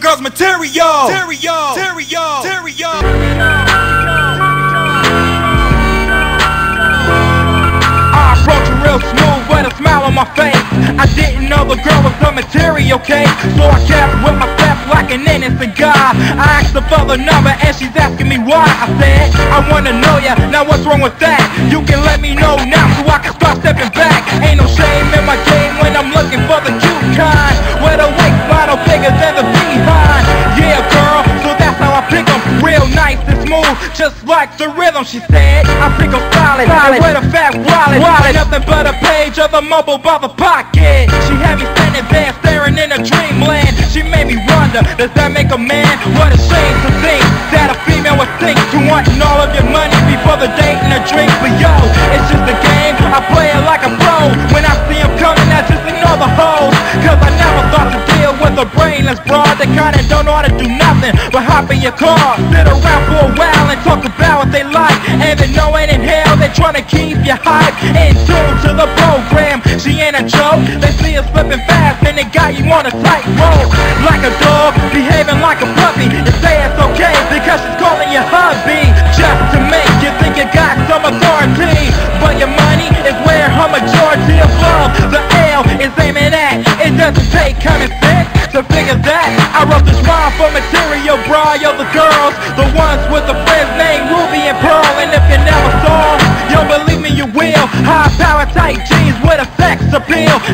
girl's material. Material. Material. Material. I approach her real smooth with a smile on my face. I didn't know the girl was the material, okay? So I kept with my steps like an innocent guy. I asked her for the number and she's asking me why. I said, I wanna know ya, now what's wrong with that? You can let me know now so I can start stepping back. Ain't no shame in my game when I'm looking for the cute kind. Like the rhythm, she said. I pick 'em solid, and with a fat wallet. wallet. Nothing but a page of a mobile by the pocket. She had me standing there staring in a dreamland. She made me wonder, does that make a man? What a shame to think that a female would think to wanting all of your money before the date and a drink. But yo, it's just a game, I play it like a pro. When I see him coming, I just ignore the hoes. Cause I never thought to deal with a brainless broad that kinda don't know how to do nothing but hop in your car, sit around for a while and talk about what they And knowing in hell they're trying to keep you hype and tune to the program. She ain't a joke, they see her slipping fast and they got you on a tight rope. Like a dog, behaving like a puppy. You say it's okay because she's calling you hubby. Just to make you think you got some authority. But your money is where her majority of love. The L is aiming at. It doesn't take common sense to figure that. I wrote this rhyme for material, bra, yo, the girls. The ones with the friends named Ruby and Pearl. And if a.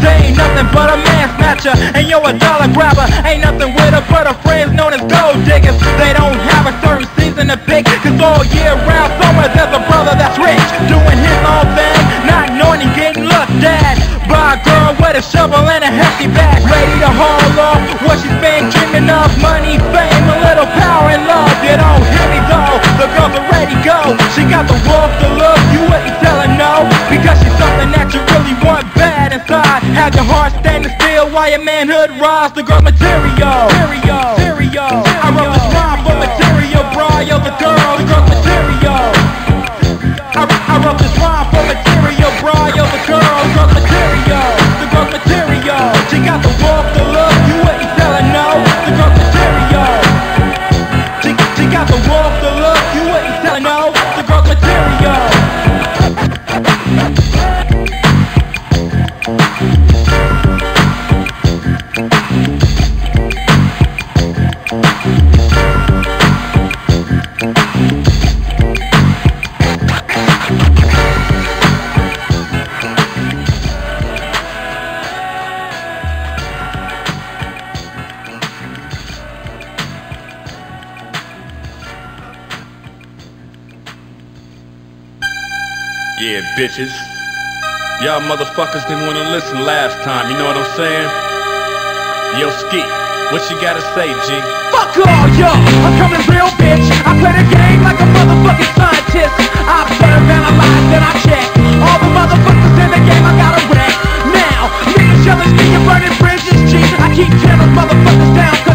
They ain't nothing but a man snatcher. And yo, a dollar grabber. Ain't nothing with her but her friends known as gold diggers. They don't have a certain season to pick. Cause all year round, somewhere there's a brother that's rich. Doing his own thing, not knowing he getting looked at. By a girl with a shovel and a hefty bag. Ready to haul off what she's been dreaming of. Money, fame, a little power and love. You don't hear me though, the girl's already go. She got the wolf, to look, Had your heart standing still while your manhood rise. to girl's material. Material. Material. I wrote this rhyme for material, bro. Yo, the girl, bitches. Y'all motherfuckers didn't want to listen last time, you know what I'm saying? Yo, Ski, what you gotta say, G? Fuck all y'all, I'm coming real bitch I play the game like a motherfucking scientist I observe, analyze, then I check All the motherfuckers in the game I gotta wreck Now, niggas yelling, speaking, burning bridges, G I keep tearing motherfuckers down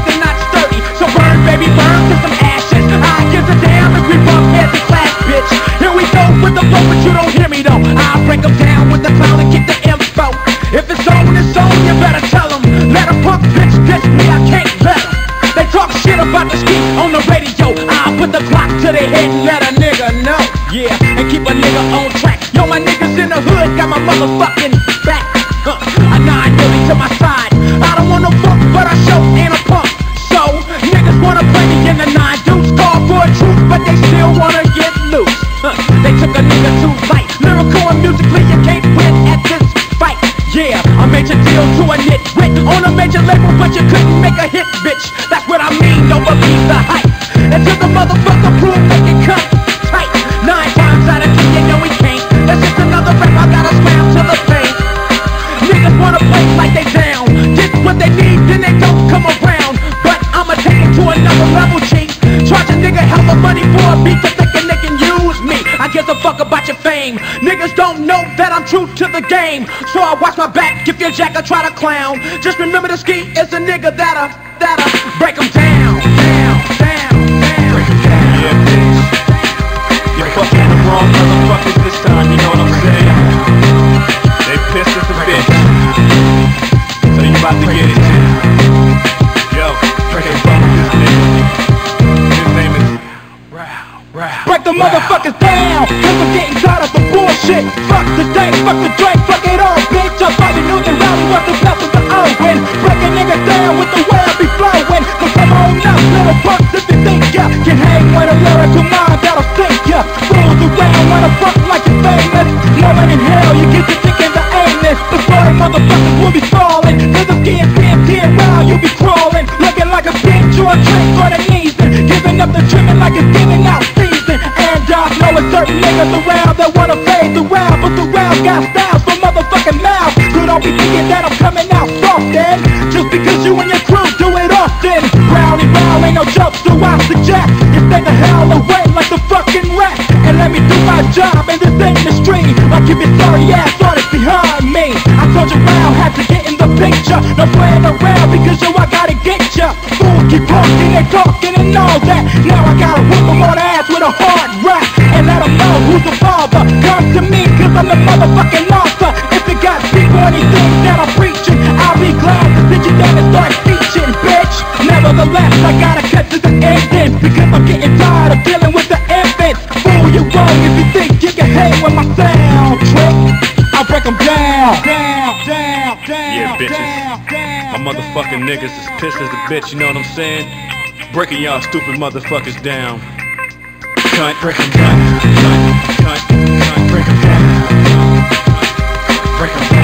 break them down with the clown and keep the info If it's on, it's on, you better tell them Let a punk bitch diss me, I can't let 'em. They talk shit about the ski on the radio. I'll put the clock to their head and let a nigga know. Yeah, and keep a nigga on track. Yo, my niggas in the hood got my motherfucking deal to a on a major label, but you couldn't make a hit, bitch. That's what I mean, don't believe the hype. Until the motherfucker prove true to the game. So I watch my back if your jacker try to clown. Just remember the ski is a nigga that'll, that'll break 'em down, down, down, down. Break down. Yeah, bitch. You're fucking the wrong motherfuckers this time, you know what I'm saying? They pissed as a bitch. So you about to get it, motherfuckers down. Cause I'm getting tired of the bullshit. Fuck the day, fuck the drink, fuck it all Bitch, I'm Bobby Newton, Rowdy, what the best of the Owen Break a nigga down with the way I be flowing. Cause come on now, little punks if you think ya Can hang with a lyrical mind that'll sink ya. Fools around wanna fuck like you're famous. Knowing in hell you get to thinking the aimless The the motherfuckers will be falling. Cause I'm getting pimped here while you be crawling. Looking like a bitch or a trick on the knees And giving up the trimming like it's giving out I know a certain niggas around That wanna fade the round But the round got styles for motherfucking mouth. So don't be thinking that I'm coming out soft then Just because you and your crew do it often. And round ain't no joke So I suggest you stay the hell away like the fucking rat. And let me do my job in this industry Like keep your sorry ass artist behind me. I told you round had to get in the picture. No playing around because yo I gotta get ya. Fools keep talking and talking and all that. Now I gotta whoop 'em on the ass with a My motherfucking niggas is pissed as a bitch, you know what I'm saying? Breaking y'all stupid motherfuckers down. Cunt, break 'em down. Cunt, cunt, cunt, break down. Break down.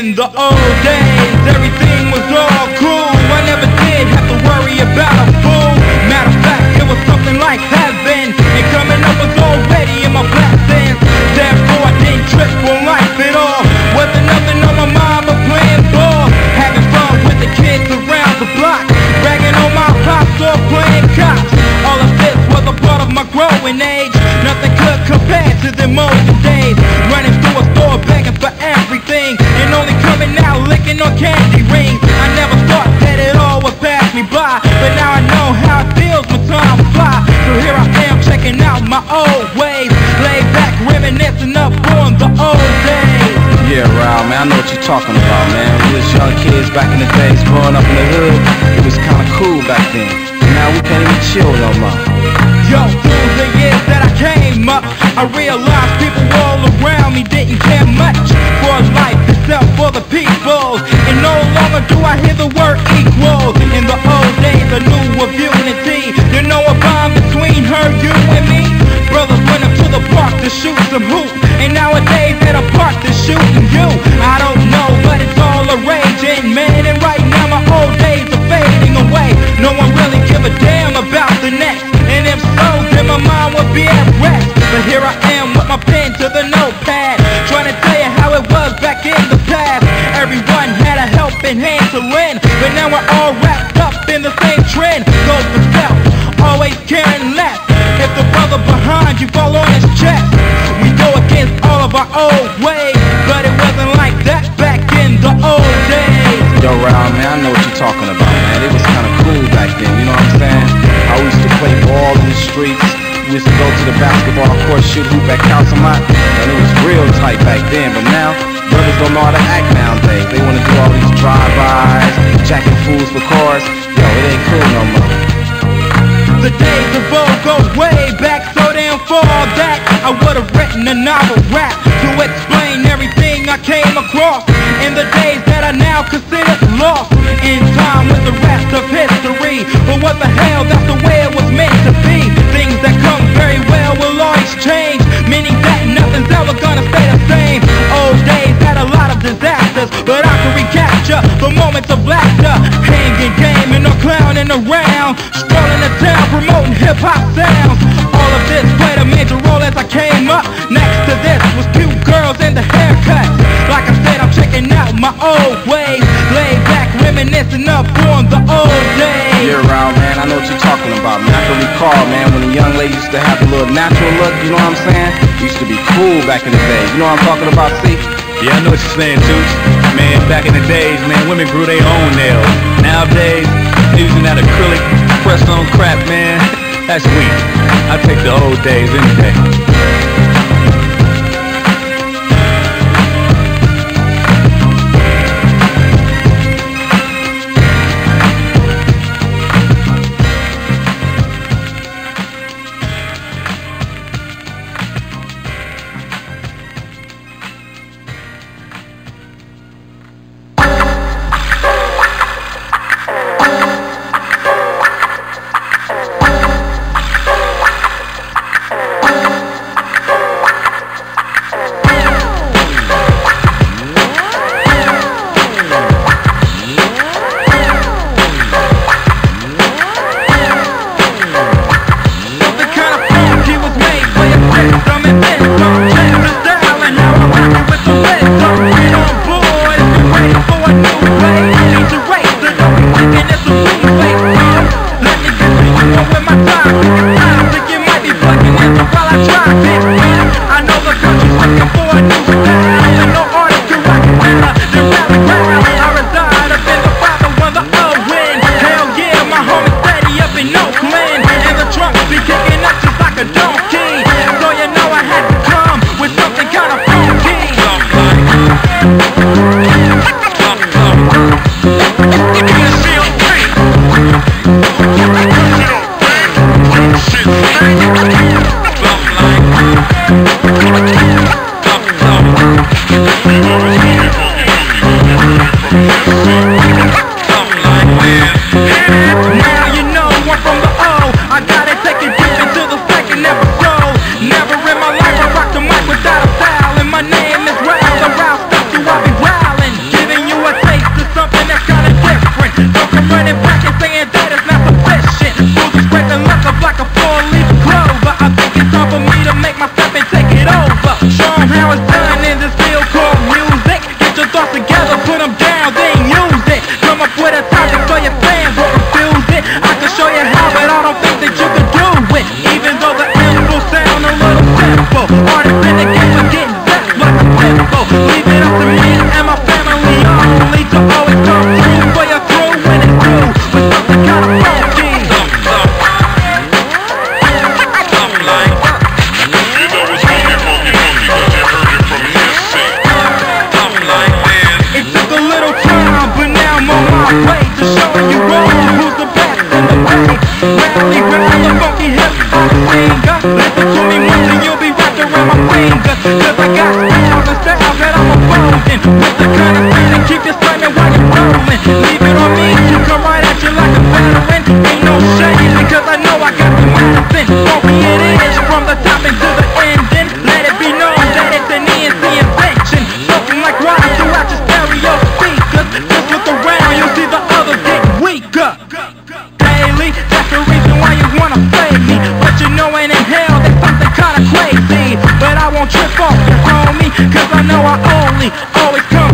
In the old days, everything was all cool. I never did have to worry about a fool. Matter of fact, it was something like heaven. And coming up was already in my blessings. Therefore, I didn't trip on life at all. Wasn't nothing on my mind but playing ball. Having fun with the kids around the block. Bragging on my pops or playing cops. All of this was a part of my growing age. Nothing could compare to the olden days. Running through a store begging for on candy rings. I never thought that it all would pass me by. But now I know how it feels when time flies. So here I am checking out my old ways. Lay back reminiscing up on the old days. Yeah, Ral, man, I know what you're talking about, man. We was young kids back in the days, growing up in the hood. It was kinda cool back then. Now we can't even chill no more. Yo, through the years that I came up, I realized people all around me didn't care much I hear the word equal. In the old days, I knew of unity. You know a bond between her, you and me. Brothers went up to the park to shoot some hoop. And nowadays at a park they're shooting you. Days. Man, I know what you're talking about, man. It was kinda cool back then, you know what I'm saying? I used to play ball in the streets. We used to go to the basketball court, shoot hoop at Councilmont, and it was real tight back then. But now, brothers don't know how to act nowadays. They wanna do all these drive-bys, jacking fools for cars. Yo, it ain't cool no more. The days of old go way back damn far that I would've written a novel rap to explain everything I came across in the days that I now consider lost in time with the rest of history. But what the hell, that's the way it was meant to be. Things that come very well will always change, meaning that nothing's ever gonna stay the same. Old days had a lot of disasters, but I can recapture the moments of laughter, hanging, gaming, or clowning around, strolling the town, promoting hip hop sounds. All of this played a major role as I came up. Next to this was cute girls and the haircuts. Like I said, I'm checking out my old ways, laid back, reminiscing up on the old days. Yeah, Ral, man, I know what you're talking about, man. I can recall, man, when the young ladies used to have a little natural look, you know what I'm saying? Used to be cool back in the day. You know what I'm talking about, see? Yeah, I know what you're saying, Toots. Man, back in the days, man, women grew their own nails. Nowadays, using that acrylic pressed on crap, man. That's weak. I take the old days any day. the kind of you while you're Leave it on me come right at you like a Ain't no because I know I got the be it is from the top the end Then let it be known that it's an end the invention. Like your stereo speakers. Look around, you see the others weaker. Daily, that's the reason why you wanna me. But you know ain't kinda crazy. But I won't trip off your homie Cause I know I only always come